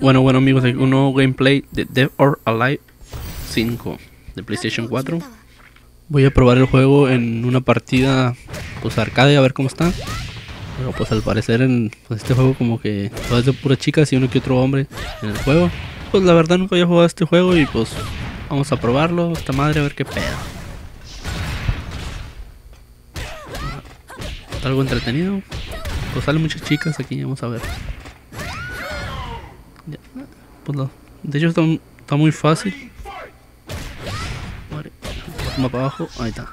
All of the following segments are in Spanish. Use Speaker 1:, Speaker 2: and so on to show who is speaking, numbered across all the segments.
Speaker 1: Bueno, bueno amigos, un nuevo gameplay de Dead or Alive 5 de PlayStation 4. Voy a probar el juego en una partida pues arcade a ver cómo está. Pero pues al parecer en pues, este juego como que todo es de puras chicas y uno que otro hombre en el juego. Pues la verdad nunca había jugado este juego y pues vamos a probarlo, esta madre a ver qué pedo. Algo entretenido. Pues salen muchas chicas aquí, vamos a ver. Ya, pues de hecho está, está muy fácil. Vale, más para abajo, ahí está.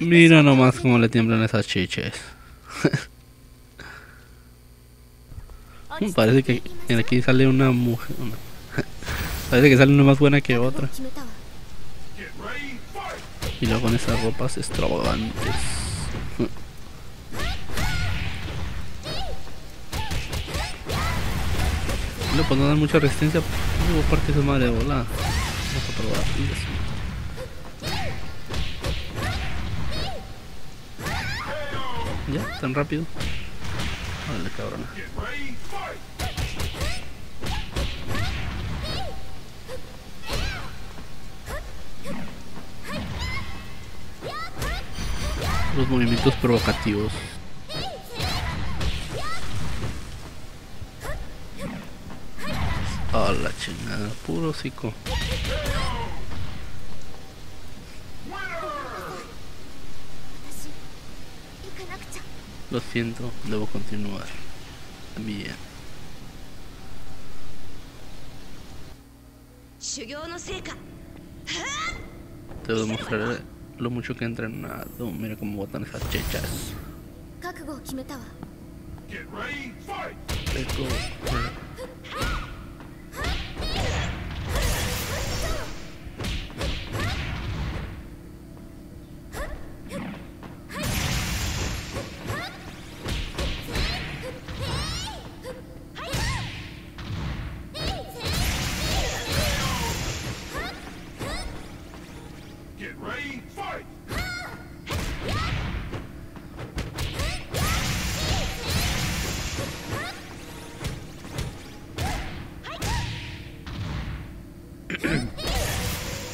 Speaker 1: Mira nomás cómo le tiemblan esas chiches. Parece que aquí sale una mujer. Parece que sale una más buena que otra. Y luego con esas ropas extravagantes. No, pues no dan mucha resistencia. Luego parte esa madre de volada. Vamos a probar. Ya, tan rápido. Los movimientos provocativos. A la chingada, puro hocico. Lo siento, debo continuar. Bien.
Speaker 2: 修行の成果
Speaker 1: Te demostraré lo mucho que he entrenado. Mira cómo botan esas chechas.
Speaker 3: 覚悟を決めたわ
Speaker 1: Let's go.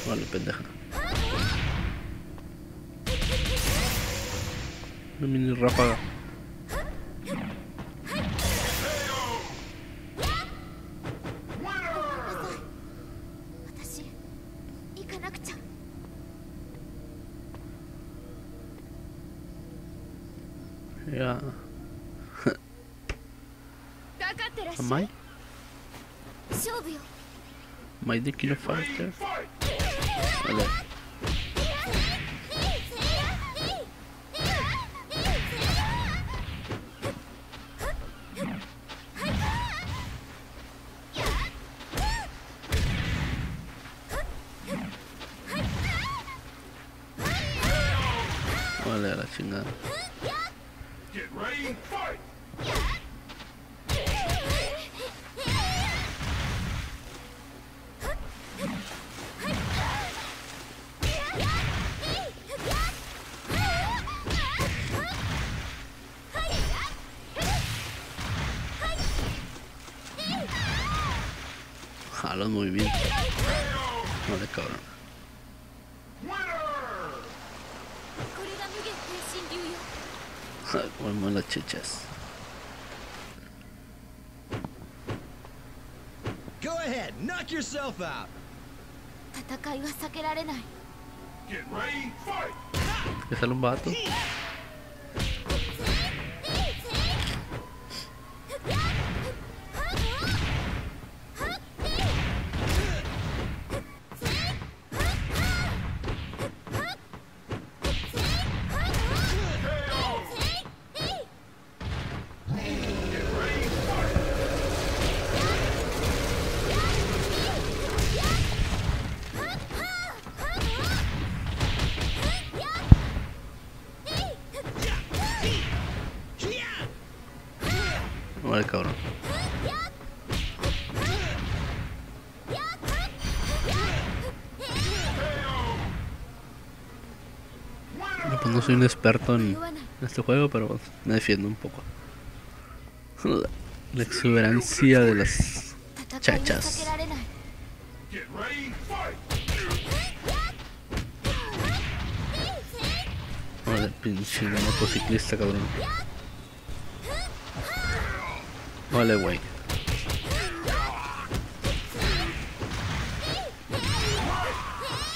Speaker 1: vale, pendeja. Una mini ráfaga.
Speaker 3: Yeah.
Speaker 1: Am I?
Speaker 3: 勝負よ
Speaker 1: Am I the killer fighter? Vale. Vale, a la chingada. A los movimientos. Vale, cabrón.
Speaker 3: これが無限変身流よ
Speaker 1: Vamos las chichas.
Speaker 4: Go ahead, knock yourself out.
Speaker 3: 戦いは避けられない
Speaker 1: ¿Que sale un vato? cabrón. Pues no, soy un experto en este juego, pero me defiendo un poco. La exuberancia de las chachas. Madre pinche motociclista, cabrón. Vale, güey.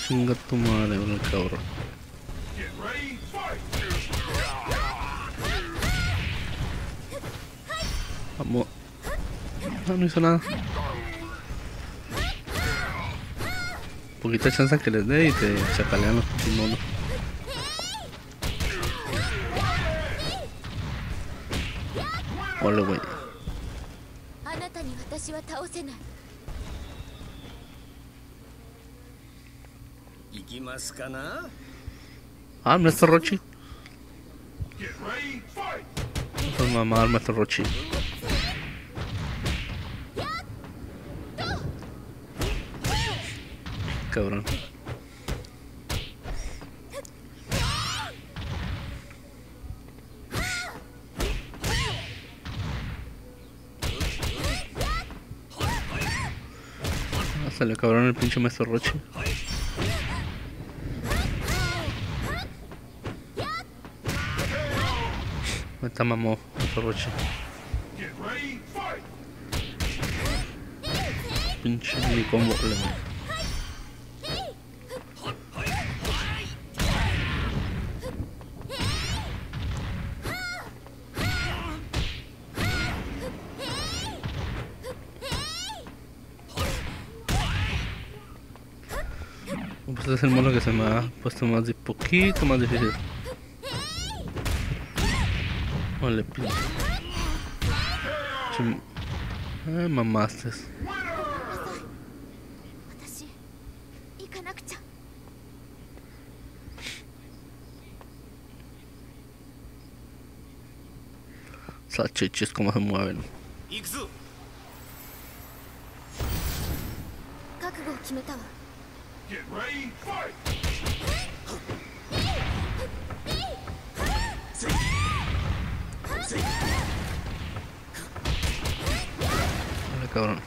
Speaker 1: Chinga tu madre, bro, cabrón. Vamos. No, no hizo nada. Poquita chance que les dé y te chacalean los monos. Hola, güey.
Speaker 3: 私は倒せない
Speaker 4: 行きますかな
Speaker 1: عامل الروتشي ثم ما عملت الروتشي كورن Le cabrón el pinche Maestro Rochi. Me está mamó Maestro Rochi. Pinche mi combo. Este es el mono que se me ha puesto más de poquito más difícil. Ole, Ay, eh, mamaste. Esas chichis como se mueven.
Speaker 4: Get
Speaker 3: ready, fight! Look at him.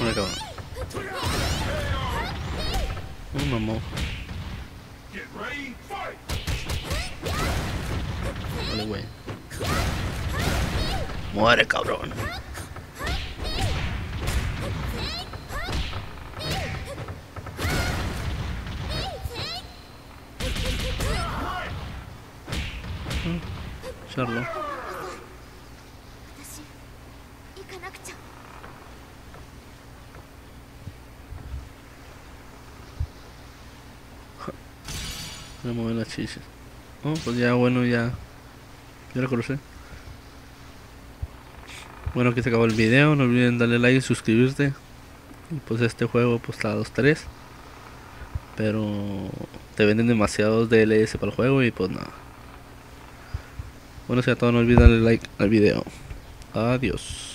Speaker 3: Look at
Speaker 1: him. Uma mo. Get ready, fight! Olha o Muere, cabrón.
Speaker 3: Mm, Charlo. Voy
Speaker 1: a mover las chichas. Oh, pues ya, bueno, ya. Ya lo crucé. Bueno, aquí se acabó el video. No olviden darle like y suscribirse. Y pues este juego pues a 2-3. Pero te venden demasiados DLS para el juego y pues nada. Bueno, si a todos no olviden darle like al video. Adiós.